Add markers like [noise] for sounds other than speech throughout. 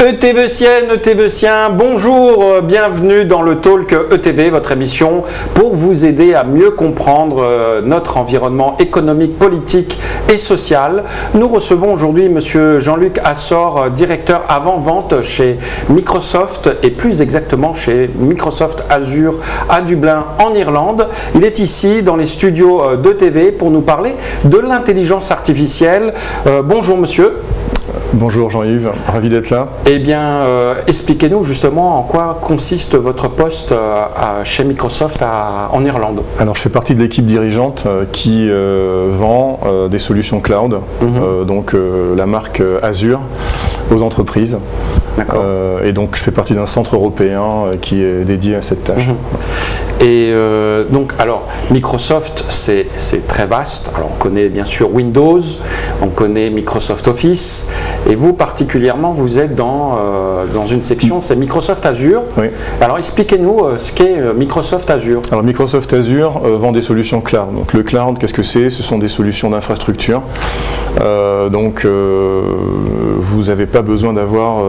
ETVcienne, ETVcien, bonjour, euh, bienvenue dans le Talk ETV, votre émission pour vous aider à mieux comprendre euh, notre environnement économique, politique et social. Nous recevons aujourd'hui Monsieur Jean-Luc Assor, euh, directeur avant-vente chez Microsoft et plus exactement chez Microsoft Azure à Dublin en Irlande. Il est ici dans les studios d'ETV pour nous parler de l'intelligence artificielle. bonjour monsieur. Bonjour Jean-Yves, ravi d'être là. Eh bien, euh, expliquez-nous justement en quoi consiste votre poste euh, chez Microsoft en Irlande. Alors, je fais partie de l'équipe dirigeante euh, qui vend des solutions cloud, mhm. donc la marque Azure, aux entreprises. Euh, et donc je fais partie d'un centre européen euh, qui est dédié à cette tâche. Mhm. Et euh, donc, alors, Microsoft, c'est très vaste. Alors, on connaît bien sûr Windows, on connaît Microsoft Office, et vous particulièrement, vous êtes dans, dans une section, c'est Microsoft Azure. Oui. Alors, expliquez-nous ce qu'est Microsoft Azure. Alors, Microsoft Azure vend des solutions cloud. Donc, le cloud, qu'est-ce que c'est? Ce sont des solutions d'infrastructure. donc, vous n'avez pas besoin d'avoir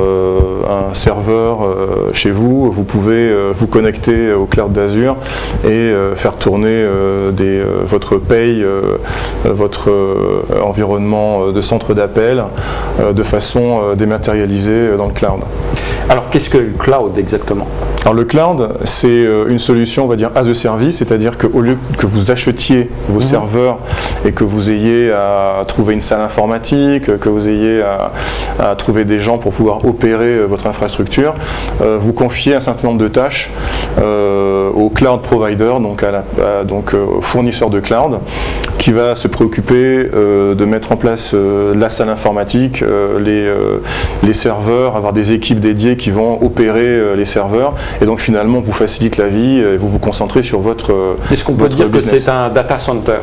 un serveur euh, chez vous, vous pouvez euh, vous connecter au cloud d'Azure et euh, faire tourner votre paye, votre environnement de centre d'appel de façon dématérialisée dans le cloud. Alors qu'est-ce que le cloud exactement? Alors le cloud, c'est euh, une solution, on va dire, as a service, c'est-à-dire qu'au lieu que vous achetiez vos mhm. serveurs et que vous ayez à trouver une salle informatique, que vous ayez à, trouver des gens pour pouvoir opérer euh, votre infrastructure, euh, vous confiez un certain nombre de tâches au cloud provider, donc, à donc au fournisseur de cloud, qui va se préoccuper de mettre en place la salle informatique, les, les serveurs, avoir des équipes dédiées qui vont opérer les serveurs. Et donc finalement vous facilite la vie et vous vous concentrez sur votre Est-ce qu'on peut dire que c'est un data center?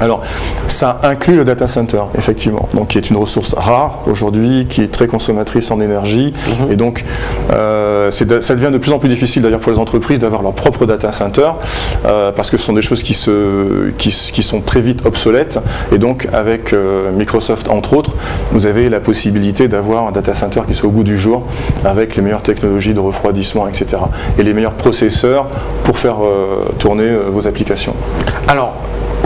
Alors, ça inclut le data center, effectivement, donc qui est une ressource rare aujourd'hui, qui est très consommatrice en énergie, mhm. et donc euh, ça devient de plus en plus difficile d'ailleurs pour les entreprises d'avoir leur propre data center, euh, parce que ce sont des choses qui, sont très vite obsolètes, et donc avec euh, Microsoft entre autres, vous avez la possibilité d'avoir un data center qui soit au goût du jour, avec les meilleures technologies de refroidissement, etc., et les meilleurs processeurs pour faire tourner vos applications. Alors,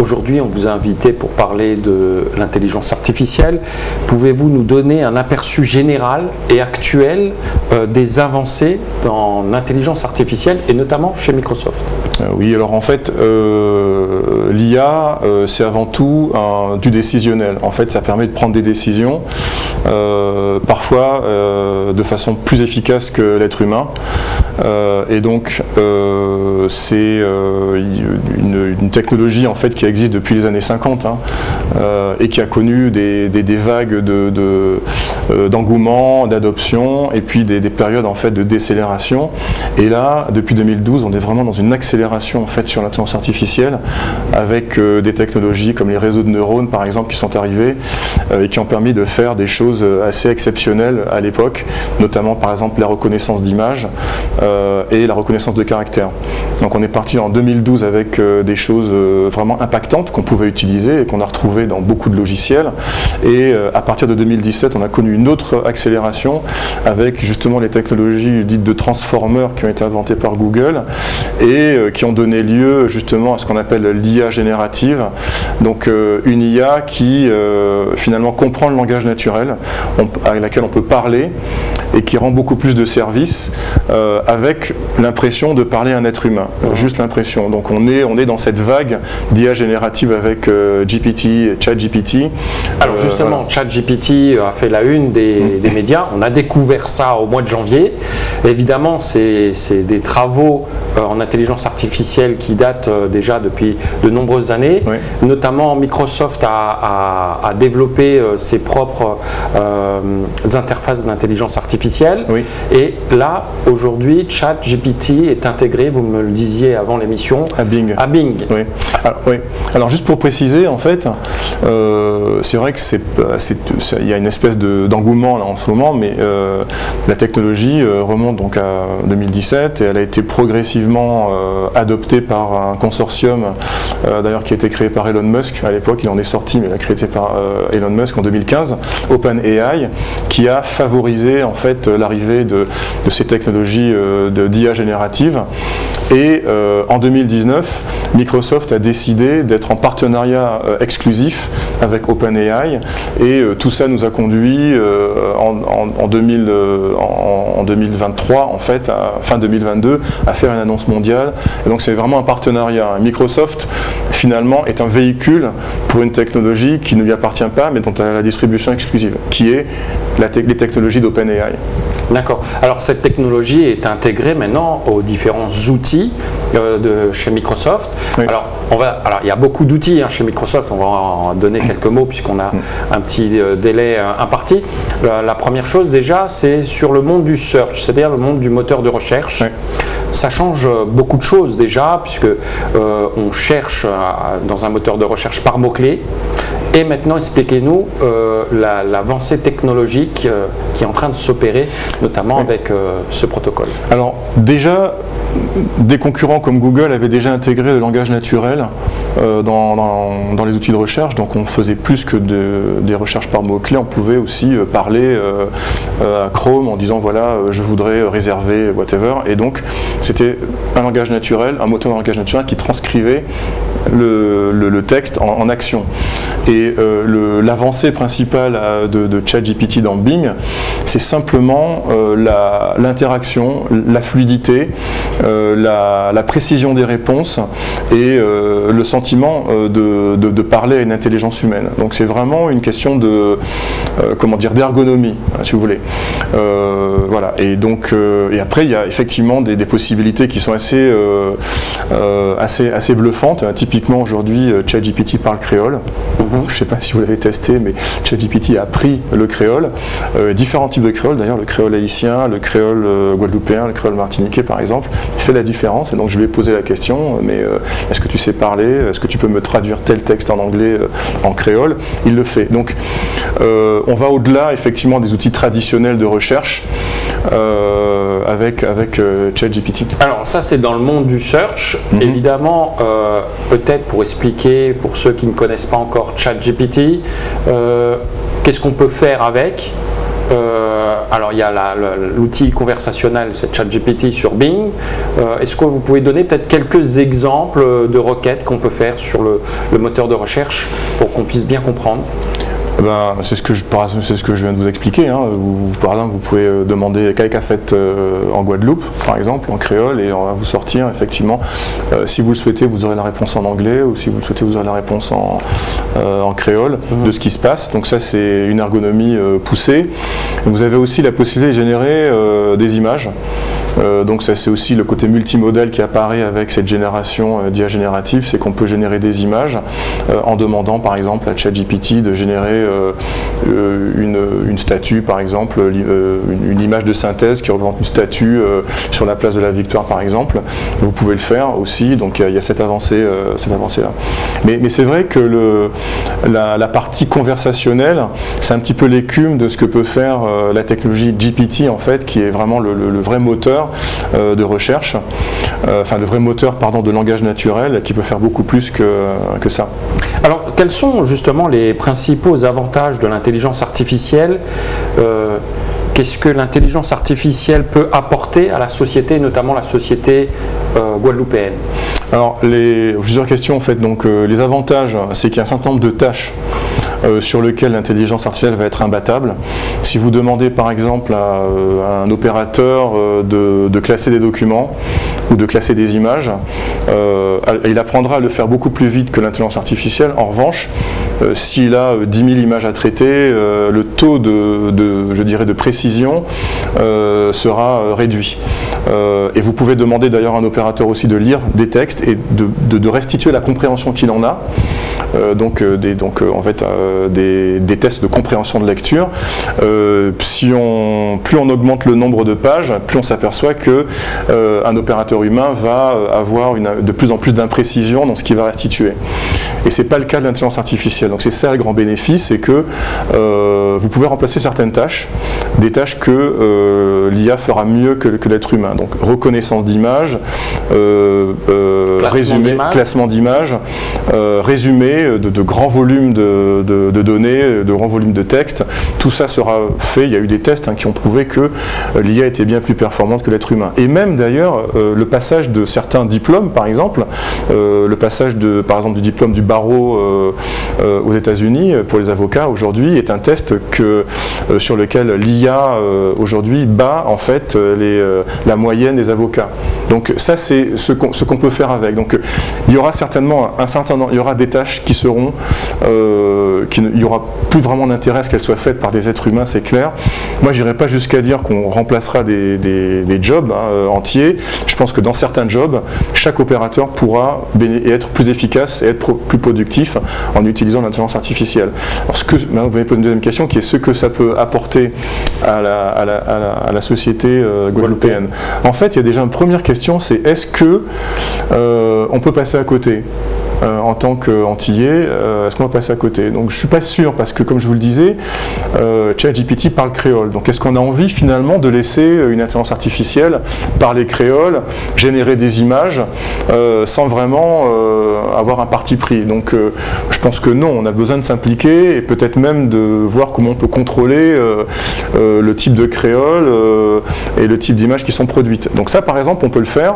Aujourd'hui, on vous a invité pour parler de l'intelligence artificielle. Pouvez-vous nous donner un aperçu général et actuel euh, des avancées dans l'intelligence artificielle et notamment chez Microsoft? Euh, Oui, alors en fait, euh, l'IA, c'est avant tout du décisionnel. En fait, ça permet de prendre des décisions, parfois de façon plus efficace que l'être humain. Et donc, c'est une, une, technologie en fait qui existe depuis les années 50 hein, euh, et qui a connu des, vagues euh, d'engouement, de, d'adoption et puis des, périodes en fait de décélération. Et là, depuis 2012, on est vraiment dans une accélération en fait sur l'intelligence artificielle avec euh, des technologies comme les réseaux de neurones par exemple qui sont arrivés et qui ont permis de faire des choses assez exceptionnelles à l'époque, notamment par exemple la reconnaissance d'images et la reconnaissance de caractère. Donc on est parti en 2012 avec des choses vraiment impactantes qu'on pouvait utiliser et qu'on a retrouvé dans beaucoup de logiciels. Et euh, à partir de 2017, on a connu une autre accélération avec justement les technologies dites de transformers qui ont été inventées par Google et euh, qui ont donné lieu justement à ce qu'on appelle l'IA générative. Donc euh, une IA qui finalement comprend le langage naturel, avec laquelle on peut parler et qui rend beaucoup plus de services l'impression de parler à un être humain, juste l'impression. Donc on est, on est dans cette vague d'IA générative avec euh, GPT, ChatGPT. Alors euh, justement, ChatGPT a fait la une des, médias. On a découvert ça au mois de janvier. Évidemment, c'est des travaux euh, en intelligence artificielle qui datent déjà depuis de nombreuses années. Notamment, Microsoft a, développé ses propres interfaces d'intelligence artificielle. Et là, aujourd'hui, ChatGPT est intégré, vous me le disiez avant l'émission, à Bing. À Bing. Oui. Alors, oui. Alors juste pour préciser, en fait, euh, c'est vrai que c'est, il y a une espèce d'engouement là en ce moment, mais euh, la technologie euh, remonte donc à 2017 et elle a été progressivement adoptée par un consortium, d'ailleurs qui a été créé par Elon Musk à l'époque. Il en est sorti, mais il a créé par Elon Musk en 2015, OpenAI, qui a favorisé en fait fait l'arrivée de, ces technologies d'IA générative. Et en 2019, Microsoft a décidé d'être en partenariat exclusif avec OpenAI et tout ça nous a conduit en, 2000, en, 2023 en fait, à fin 2022, à faire une annonce mondiale. Et donc c'est vraiment un partenariat. Microsoft finalement est un véhicule pour une technologie qui ne lui appartient pas mais dont elle a la distribution exclusive, qui est les technologies d'OpenAI. D'accord. Alors cette technologie est intégrée maintenant aux différents outils euh, de chez Microsoft. Alors on va, alors il y a beaucoup d'outils hein, chez Microsoft. On va en donner [coughs] quelques mots puisqu'on a mm. un petit euh, délai euh, imparti. La, première chose déjà, c'est sur le monde du search, c'est-à-dire le monde du moteur de recherche. Ça change beaucoup de choses déjà puisque on cherche dans un moteur de recherche par mots clés. Et maintenant, expliquez-nous l'avancée technologique qui est en train de s'opérer notamment avec euh, ce protocole. Alors déjà, des concurrents comme Google avaient déjà intégré le langage naturel euh, dans, les outils de recherche, donc on faisait plus que des recherches par mots-clés, on pouvait aussi euh, parler à Chrome en disant voilà, je voudrais réserver whatever, et donc c'était un langage naturel, un moteur de langage naturel qui transcrivait le, texte en, action. Et l'avancée principale de, ChatGPT dans Bing, c'est simplement euh, l'interaction, la, fluidité, euh, la, précision des réponses et euh, le sentiment de, parler à une intelligence humaine. Donc c'est vraiment une question de comment dire d'ergonomie, hein, si vous voulez. voilà. Et donc et après il y a effectivement des, possibilités qui sont assez assez assez bluffantes. Typiquement aujourd'hui ChatGPT parle créole. Mhm. Je ne sais pas si vous l'avez testé, mais ChatGPT a appris le créole. différents types de créole d'ailleurs, le créole haïtien, le créole euh, guadeloupéen, le créole martiniquais par exemple, il fait la différence. Et donc je lui ai posé la question, mais euh, est-ce que tu sais parler Est-ce que tu peux me traduire tel texte en anglais euh, en créole Il le fait. Donc on va au-delà effectivement des outils traditionnels de recherche avec, avec ChatGPT. Alors ça c'est dans le monde du search. Mhm. Évidemment, peut-être pour expliquer pour ceux qui ne connaissent pas encore ChatGPT, qu'est-ce qu'on peut faire avec? euh, alors il y a l'outil conversationnel, c'est ChatGPT sur Bing. Euh, est-ce que vous pouvez donner peut-être quelques exemples de requêtes qu'on peut faire sur le moteur de recherche pour qu'on puisse bien comprendre? Ben, c'est ce, que je, ce que je viens de vous expliquer. Hein. Vous, par exemple, vous pouvez euh, demander qu'a fait euh, en Guadeloupe, par exemple, en créole, et on va vous sortir effectivement. Euh, si vous le souhaitez, vous aurez la réponse en anglais, ou si vous le souhaitez, vous aurez la réponse en, en créole mhm. de ce qui se passe. Donc ça, c'est une ergonomie poussée. Vous avez aussi la possibilité de générer des images. Euh, donc ça c'est aussi le côté multimodal qui apparaît avec cette génération euh, d'IA générative, c'est qu'on peut générer des images euh, en demandant par exemple à ChatGPT de générer une, statue par exemple, une, image de synthèse qui représente une statue sur la place de la Victoire par exemple. Vous pouvez le faire aussi, donc il y, a cette avancée, cette avancée là. Mais, c'est vrai que la, partie conversationnelle, c'est un petit peu l'écume de ce que peut faire la technologie GPT en fait, qui est vraiment le vrai moteur euh, de recherche, euh, enfin le vrai moteur pardon, de langage naturel qui peut faire beaucoup plus que, que ça. Alors quels sont justement les principaux avantages de l'intelligence artificielle euh, Qu'est-ce que l'intelligence artificielle peut apporter à la société, notamment la société guadeloupéenne? Alors, les, plusieurs questions en fait. Donc, les avantages, c'est qu'il y a un certain nombre de tâches euh, sur lequel l'intelligence artificielle va être imbattable. Si vous demandez par exemple à, euh, un opérateur euh, de, classer des documents ou de classer des images, il apprendra à le faire beaucoup plus vite que l'intelligence artificielle. En revanche, s'il a 10 000 images à traiter, le taux de, je dirais, de précision sera réduit. et vous pouvez demander d'ailleurs à un opérateur aussi de lire des textes et de, restituer la compréhension qu'il en a. donc, des, donc en fait, euh, des, tests de compréhension de lecture. Euh, si on, plus on augmente le nombre de pages, plus on s'aperçoit que euh, un opérateur humain va avoir une, de plus en plus d'imprécision dans ce qu'il va restituer. Et c'est pas le cas de l'intelligence artificielle. Donc c'est ça le grand bénéfice, c'est que vous vous pouvez remplacer certaines tâches, des tâches que l'IA fera mieux que, l'être humain. Donc reconnaissance d'images, résumé, classement d'images, résumé de, grands volumes de, données, de grands volumes de texte. Tout ça sera fait. Il y a eu des tests hein, qui ont prouvé que l'IA était bien plus performante que l'être humain. Et même d'ailleurs, le passage de certains diplômes, par exemple, le passage de, par exemple, du diplôme du barreau euh, aux États-Unis pour les avocats aujourd'hui est un test que, euh, sur lequel l'IA euh, aujourd'hui bat en fait les, la moyenne des avocats. Donc ça c'est ce qu'on peut faire avec. Donc il y aura certainement un certain nombre, il y aura des tâches qui seront, qui il n'y aura plus vraiment d'intérêt à ce qu'elles soient faites par des êtres humains, c'est clair. Moi j'irai pas jusqu'à dire qu'on remplacera des, des, jobs hein, entiers. Je pense que dans certains jobs, chaque opérateur pourra être plus efficace et être plus productif en utilisant l'intelligence artificielle. Alors, ce que, vous avez posé une deuxième question qui est ce que ça peut apporter à la, à la, société euh, guadeloupéenne? En fait, il y a déjà une première question, c'est est-ce que euh, on peut passer à côté? Euh, en tant qu'antillais, euh, est-ce qu'on va passer à côté? Donc je ne suis pas sûr parce que comme je vous le disais, euh, ChatGPT parle créole. Donc est-ce qu'on a envie finalement de laisser une intelligence artificielle parler créole, générer des images sans vraiment avoir un parti pris? Donc je pense que non, on a besoin de s'impliquer et peut-être même de voir comment on peut contrôler le type de créole et le type d'images qui sont produites. Donc ça par exemple on peut le faire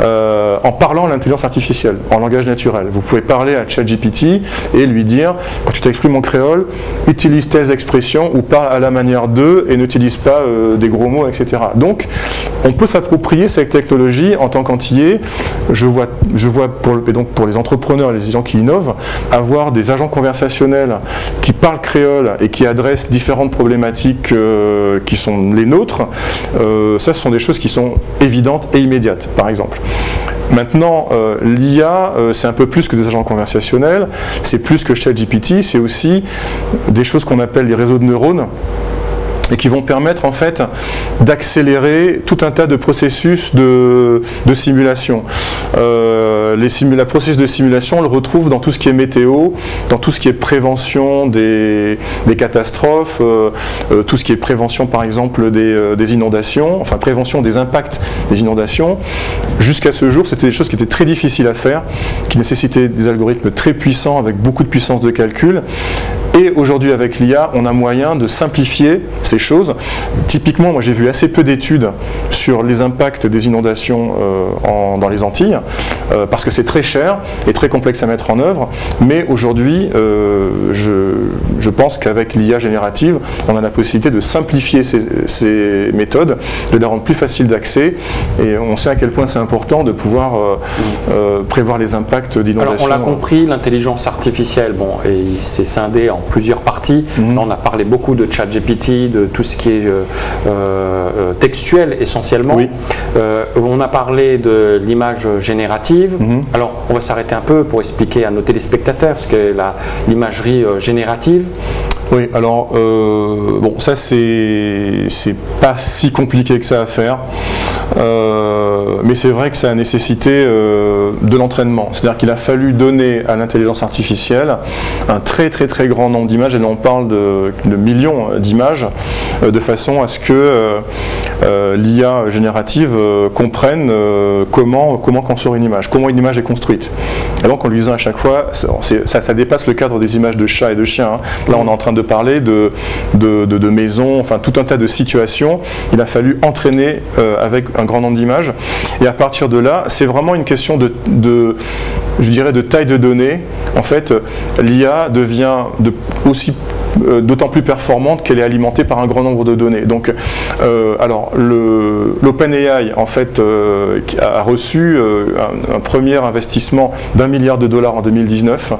en parlant l'intelligence artificielle, en langage naturel. Vous pouvez parler à ChatGPT et lui dire, quand tu t'exprimes en créole, utilise telles expressions ou parle à la manière d'eux et n'utilise pas euh, des gros mots, etc. Donc, on peut s'approprier cette technologie en tant qu'antillais. Je vois, je vois pour, donc pour les entrepreneurs et les gens qui innovent, avoir des agents conversationnels qui parlent créole et qui adressent différentes problématiques euh, qui sont les nôtres, euh, ça, ce sont des choses qui sont évidentes et immédiates, par exemple. Maintenant, euh, l'IA, euh, c'est un peu plus que des agents conversationnels, c'est plus que ChatGPT, c'est aussi des choses qu'on appelle les réseaux de neurones et qui vont permettre en fait d'accélérer tout un tas de processus de, simulation. Euh, processus de simulation, on le retrouve dans tout ce qui est météo, dans tout ce qui est prévention des, catastrophes, euh, euh, tout ce qui est prévention par exemple des, des, inondations, enfin prévention des impacts des inondations. Jusqu'à ce jour, c'était des choses qui étaient très difficiles à faire, qui nécessitaient des algorithmes très puissants avec beaucoup de puissance de calcul. Et aujourd'hui, avec l'IA, on a moyen de simplifier ces choses. Typiquement, moi j'ai vu assez peu d'études sur les impacts des inondations euh, dans les Antilles, euh, parce que c'est très cher et très complexe à mettre en œuvre. Mais aujourd'hui, euh, je, pense qu'avec l'IA générative, on a la possibilité de simplifier ces, méthodes, de les rendre plus faciles d'accès. Et on sait à quel point c'est important de pouvoir prévoir les impacts d'inondation. on l'a compris, l'intelligence artificielle, bon, et c'est scindé en plusieurs parties. Mhm. on a parlé beaucoup de ChatGPT, de tout ce qui est euh, euh, textuel essentiellement. Euh, on a parlé de l'image générative. Mhm. Alors, on va s'arrêter un peu pour expliquer à nos téléspectateurs ce qu'est l'imagerie générative. Oui, alors, bon, ça c'est pas si compliqué que ça à faire. Mais c'est vrai que ça a nécessité de l'entraînement. C'est-à-dire qu'il a fallu donner à l'intelligence artificielle un très très très grand nombre d'images, et là on parle de, millions d'images, de façon à ce que euh, euh, l'IA générative euh, comprenne comment, comment construire une image, comment une image est construite. Et donc en lui disant à chaque fois, ça, ça, dépasse le cadre des images de chats et de chiens. Hein. Là on est en train de parler de, de, de, maisons, enfin tout un tas de situations. Il a fallu entraîner avec grand nombre d'images. Et à partir de là, c'est vraiment une question de, je dirais, de taille de données. En fait, l'IA devient de, aussi euh, d'autant plus performante qu'elle est alimentée par un grand nombre de données. Donc, euh, alors, l'OpenAI, en fait, euh, a reçu un, premier investissement d'un milliard de dollars en 2019.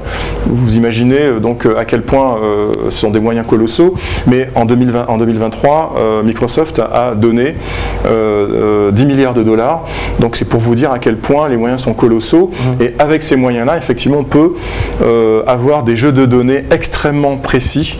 Vous imaginez donc à quel point ce sont des moyens colossaux, mais en, 2020, en 2023, Microsoft a donné 10 milliards de dollars. Donc, c'est pour vous dire à quel point les moyens sont colossaux. Mmh. Et avec ces moyens-là, effectivement, on peut avoir des jeux de données extrêmement précis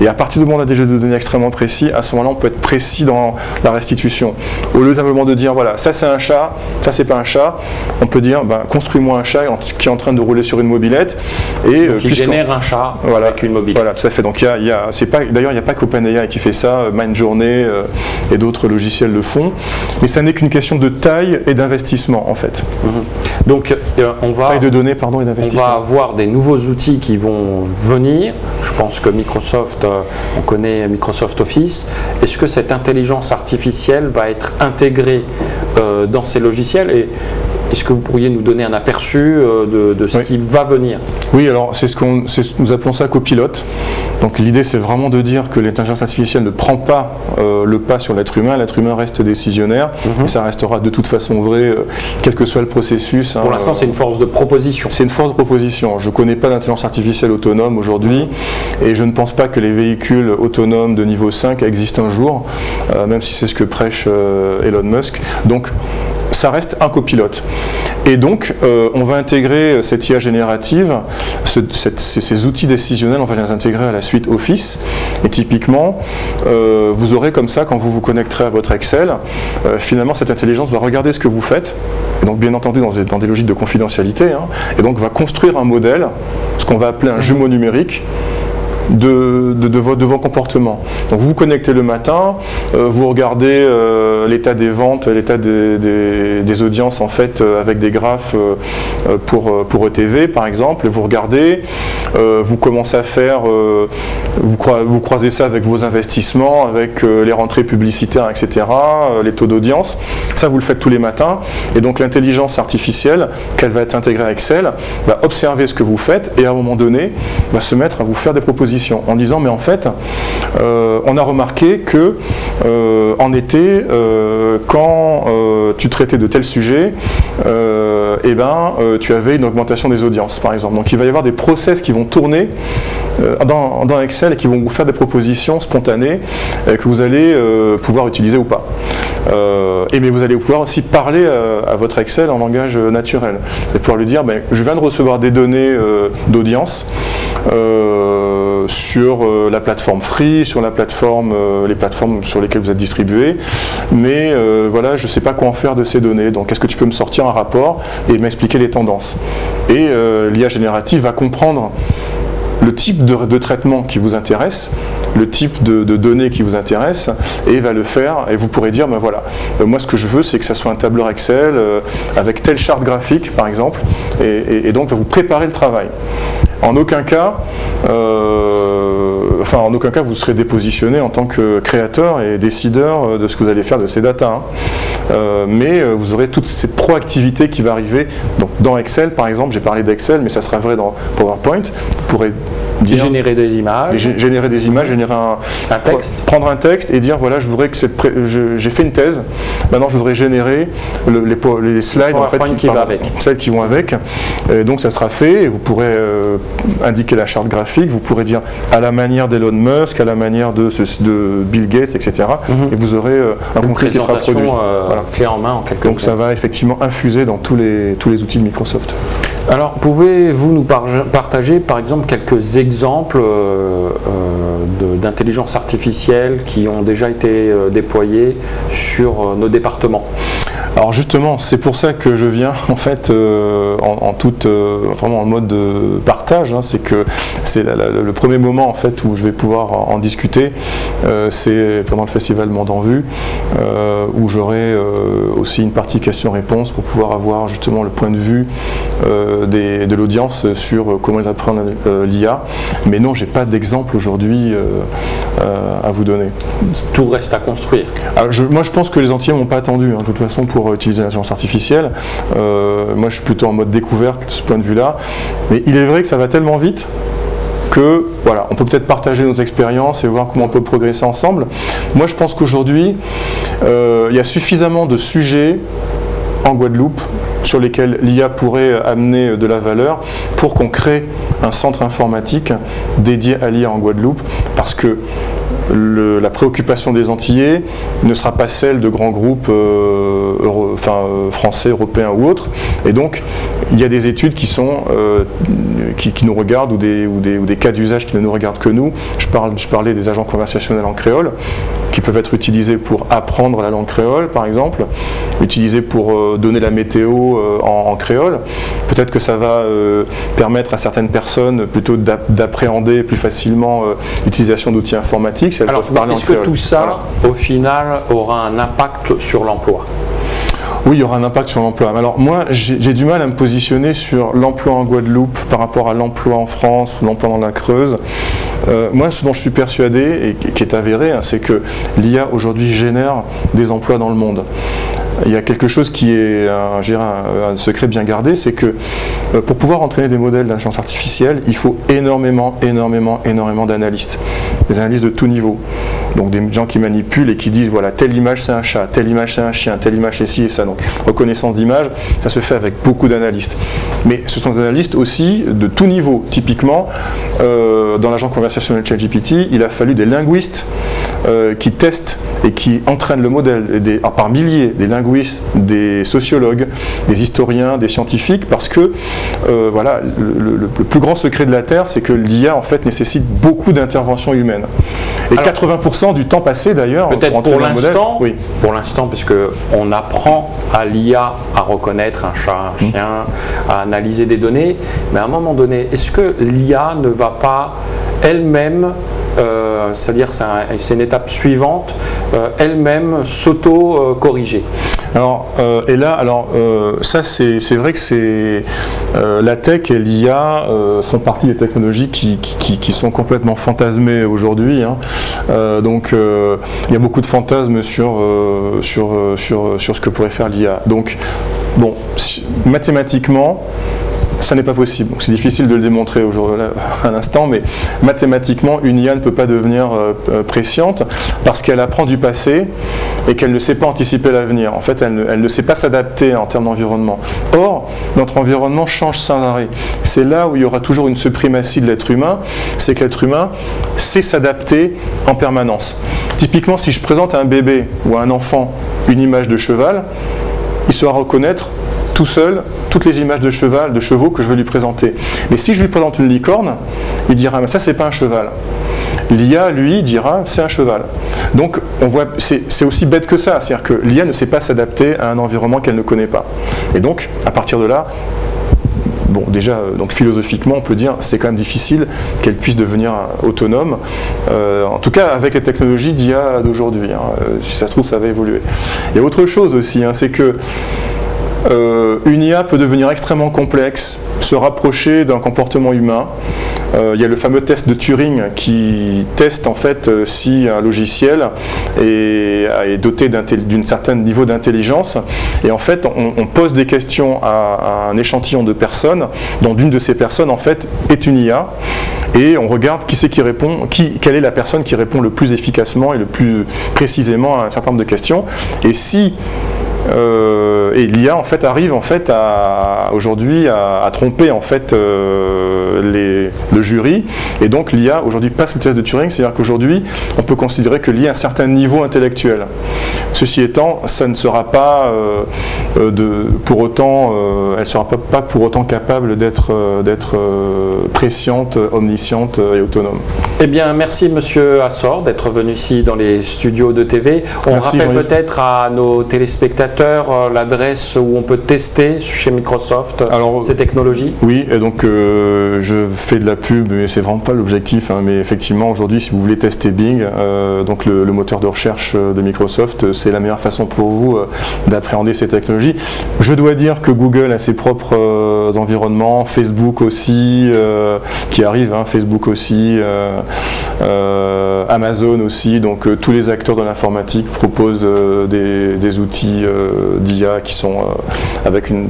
Et à partir du moment où on a des jeux de données extrêmement précis, à ce moment-là, on peut être précis dans la restitution. Au lieu simplement de dire, voilà, ça c'est un chat, ça c'est pas un chat, on peut dire, ben, construis-moi un chat qui est en train de rouler sur une mobilette. Et, Donc, il génère un chat avec une mobilette. Voilà, tout à fait. Donc, y a, d'ailleurs, il n'y a pas qu'OpenAI qui fait ça, Mindjourney euh, et d'autres logiciels le font. Mais ça n'est qu'une question de taille et d'investissement, en fait. Mhm. Donc, euh, on va. Taille de données, pardon, et d'investissement. On va avoir des nouveaux outils qui vont venir. Je pense que Microsoft, euh, on connaît Microsoft Office. Est-ce que cette intelligence artificielle va être intégrée dans ces logiciels? Et est-ce que vous pourriez nous donner un aperçu euh, de, ce qui va venir? Oui, alors c'est ce qu'on nous appelons ça copilote. Donc l'idée c'est vraiment de dire que l'intelligence artificielle ne prend pas euh, le pas sur l'être humain, l'être humain reste décisionnaire mhm. et ça restera de toute façon vrai euh, quel que soit le processus. Pour l'instant c'est une force de proposition. C'est une force de proposition. Je ne connais pas d'intelligence artificielle autonome aujourd'hui et je ne pense pas que les véhicules autonomes de niveau 5 existent un jour, même si c'est ce que prêche Elon Musk. Donc ça reste un copilote. Et donc, euh, on va intégrer cette IA générative, ces, outils décisionnels, on va les intégrer à la suite Office. Et typiquement, euh, vous aurez comme ça, quand vous vous connecterez à votre Excel, euh, finalement, cette intelligence va regarder ce que vous faites, donc bien entendu dans des, logiques de confidentialité, hein, et donc va construire un modèle, ce qu'on va appeler un jumeau numérique, de, vos, comportements. Donc vous vous connectez le matin, euh, vous regardez euh, l'état des ventes, l'état des, audiences en fait euh, avec des graphes pour, pour ETV par exemple, vous regardez, vous commencez à faire, vous, croisez ça avec vos investissements, avec les rentrées publicitaires, etc., les taux d'audience. Ça vous le faites tous les matins et donc l'intelligence artificielle qu'elle va être intégrée à Excel va observer ce que vous faites et à un moment donné va se mettre à vous faire des propositions en disant mais en fait euh, on a remarqué que euh, en été euh, quand tu traitais de tels sujets eh ben, tu avais une augmentation des audiences par exemple. Donc il va y avoir des process qui vont tourner dans, dans, Excel et qui vont vous faire des propositions spontanées que vous allez pouvoir utiliser ou pas. Et mais vous allez pouvoir aussi parler à votre Excel en langage naturel. Et pouvoir lui dire ben, je viens de recevoir des données d'audience sur euh, la plateforme Free, sur la plateforme, euh, les plateformes sur lesquelles vous êtes distribué, mais euh, voilà, je ne sais pas quoi en faire de ces données. Donc, est-ce que tu peux me sortir un rapport et m'expliquer les tendances? Et l'IA générative va comprendre le type de, traitement qui vous intéresse, le type de, données qui vous intéresse, et va le faire, et vous pourrez dire, ben voilà, moi ce que je veux, c'est que ça soit un tableur Excel avec telle charte graphique, par exemple, et, et donc vous préparer le travail. En aucun cas, euh, enfin en aucun cas vous serez dépositionné en tant que créateur et décideur euh, de ce que vous allez faire de ces datas. Hein. Euh, mais vous aurez toute cette proactivité qui va arriver. Donc dans Excel par exemple, j'ai parlé d'Excel, mais ça sera vrai dans PowerPoint. Générer des images. Générer des images, générer un, texte. Prendre un texte et dire voilà, je voudrais que cette j'ai fait une thèse. Maintenant, je voudrais générer les, les, slides en fait, qui, va avec. Celles qui vont avec. Et donc, ça sera fait. Et vous pourrez euh, indiquer la charte graphique. Vous pourrez dire à la manière d'Elon Musk, à la manière de, de Bill Gates, etc. Mhm. Et vous aurez euh, un concret qui sera produit. Euh, voilà. en main en quelque Donc, ça va effectivement infuser dans tous les tous les outils de Microsoft. Alors, pouvez-vous nous partager par exemple quelques exemples euh, euh, d'intelligence artificielle qui ont déjà été euh, déployés sur nos départements? Alors justement, c'est pour ça que je viens [laughs] en fait euh, en, toute euh, vraiment en mode de partage. Hein. c'est que c'est le premier moment en fait où je vais pouvoir en, discuter. Euh, c'est pendant le festival Monde en Vue où j'aurai aussi une partie questions-réponses pour pouvoir avoir justement le point de vue de l'audience sur comment ils apprennent l'IA. Mais non, j'ai pas d'exemple aujourd'hui à vous donner. Tout reste à construire. moi, je pense que les entiers m'ont pas attendu. Hein, de toute façon, pour utiliser l'intelligence artificielle. Euh, moi, je suis plutôt en mode découverte de ce point de vue-là. Mais il est vrai que ça va tellement vite que voilà, on peut peut-être partager nos expériences et voir comment on peut progresser ensemble. Moi, je pense qu'aujourd'hui, euh, il y a suffisamment de sujets en Guadeloupe sur lesquels l'IA pourrait amener de la valeur pour qu'on crée un centre informatique dédié à l'IA en Guadeloupe, parce que la préoccupation des Antillais ne sera pas celle de grands groupes enfin, français, européens ou autres. Et donc, il y a des études qui, qui, nous regardent ou des, cas d'usage qui ne nous regardent que nous. Je parlais des agents conversationnels en créole qui peuvent être utilisés pour apprendre la langue créole, par exemple, utilisés pour donner la météo en, créole. Peut-être que ça va permettre à certaines personnes plutôt d'appréhender plus facilement l'utilisation d'outils informatiques si elles peuvent parler Est-ce que tout ça, au final, aura un impact sur l'emploi? Oui, il y aura un impact sur l'emploi. Alors moi, j'ai du mal à me positionner sur l'emploi en Guadeloupe par rapport à l'emploi en France ou l'emploi dans la Creuse. Euh, moi, ce dont je suis persuadé et qui est avéré, hein, c'est que l'IA aujourd'hui génère des emplois dans le monde il y a quelque chose qui est un, un, secret bien gardé, c'est que euh, pour pouvoir entraîner des modèles d'intelligence artificielle, il faut énormément, énormément, énormément d'analystes. Des analystes de tout niveau. Donc des gens qui manipulent et qui disent voilà, telle image c'est un chat, telle image c'est un chien, telle image c'est ci et ça. Donc reconnaissance d'image, ça se fait avec beaucoup d'analystes. Mais ce sont des analystes aussi de tout niveau. Typiquement, euh, dans l'agent conversationnel ChatGPT, il a fallu des linguistes euh, qui testent et qui entraînent le modèle des, ah, par milliers, des linguistes, des sociologues, des historiens, des scientifiques, parce que euh, voilà, le, plus grand secret de la Terre, c'est que l'IA en fait nécessite beaucoup d'interventions humaines. Et 80% du temps passé d'ailleurs. Peut-être pour l'instant, oui. pour l'instant, puisque on apprend à l'IA à reconnaître un chat, un mmh. chien, à analyser des données, mais à un moment donné, est-ce que l'IA ne va pas elle-même euh, c'est-à-dire c'est une étape suivante, euh, elle-même s'auto-corriger. Alors, euh, et là, alors ça c'est vrai que c'est la tech et l'IA sont partie des technologies qui, qui, sont complètement fantasmées aujourd'hui. Hein. donc, il y a beaucoup de fantasmes sur, sur, sur, sur ce que pourrait faire l'IA. Donc, bon, mathématiquement, ça n'est pas possible. C'est difficile de le démontrer à l'instant, mais mathématiquement, une IA ne peut pas devenir euh, euh, presciente parce qu'elle apprend du passé et qu'elle ne sait pas anticiper l'avenir. En fait, elle ne, sait pas s'adapter en termes d'environnement. Or, notre environnement change sans arrêt. C'est là où il y aura toujours une suprématie de l'être humain, c'est que l'être humain sait s'adapter en permanence. Typiquement, si je présente à un bébé ou à un enfant une image de cheval, il saura reconnaître tout seul toutes les images de cheval, de chevaux que je veux lui présenter. Mais si je lui présente une licorne, il dira mais ça c'est pas un cheval. L'IA, lui, dira c'est un cheval. Donc on voit, c'est aussi bête que ça, c'est-à-dire que l'IA ne sait pas s'adapter à un environnement qu'elle ne connaît pas. Et donc, à partir de là, bon, déjà, donc philosophiquement, on peut dire c'est quand même difficile qu'elle puisse devenir autonome. Euh, en tout cas, avec les technologies d'IA d'aujourd'hui. Hein. Euh, si ça se trouve, ça va évoluer. Il y a autre chose aussi, hein, c'est que euh, une IA peut devenir extrêmement complexe, se rapprocher d'un comportement humain. Euh, il y a le fameux test de Turing qui teste en fait euh, si un logiciel est, doté d'un certain niveau d'intelligence. Et en fait, on, pose des questions à, un échantillon de personnes, dont d'une de ces personnes en fait est une IA, et on regarde qui c'est qui répond, qui, quelle est la personne qui répond le plus efficacement et le plus précisément à un certain nombre de questions. Et si et l'IA en fait arrive en fait à aujourd'hui à, tromper en fait euh, les, le jury et donc l'IA aujourd'hui passe le test de Turing, c'est-à-dire qu'aujourd'hui on peut considérer que l'IA a un certain niveau intellectuel. Ceci étant, ça ne sera pas euh, de, pour autant, elle sera pas, pas, pour autant capable d'être d'être presciente, omnisciente et autonome. Eh bien, merci Monsieur Assor d'être venu ici dans les studios de TV. On rappelle peut-être à nos téléspectateurs euh, l'adresse où on peut tester chez Microsoft ces technologies Oui, et donc euh, je fais de la pub, mais c'est vraiment pas l'objectif. Hein, mais effectivement, aujourd'hui, si vous voulez tester Bing, euh, donc le, moteur de recherche de Microsoft, c'est la meilleure façon pour vous d'appréhender ces technologies. Je dois dire que Google a ses propres environnements, Facebook aussi, qui arrive, hein, Facebook aussi, Amazon aussi. Donc tous les acteurs de l'informatique proposent des, des, outils d'IA qui sont euh, avec une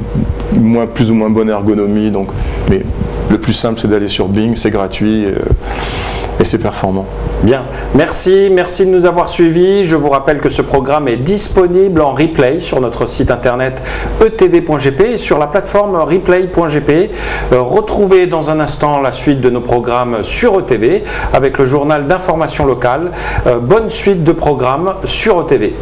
moins, plus ou moins bonne ergonomie. Donc, mais le plus simple, c'est d'aller sur Bing, c'est gratuit et, et c'est performant. Bien, merci, merci de nous avoir suivis. Je vous rappelle que ce programme est disponible en replay sur notre site internet etv.gp et sur la plateforme replay.gp. Euh, retrouvez dans un instant la suite de nos programmes sur ETV avec le journal d'information locale. Euh, bonne suite de programmes sur ETV.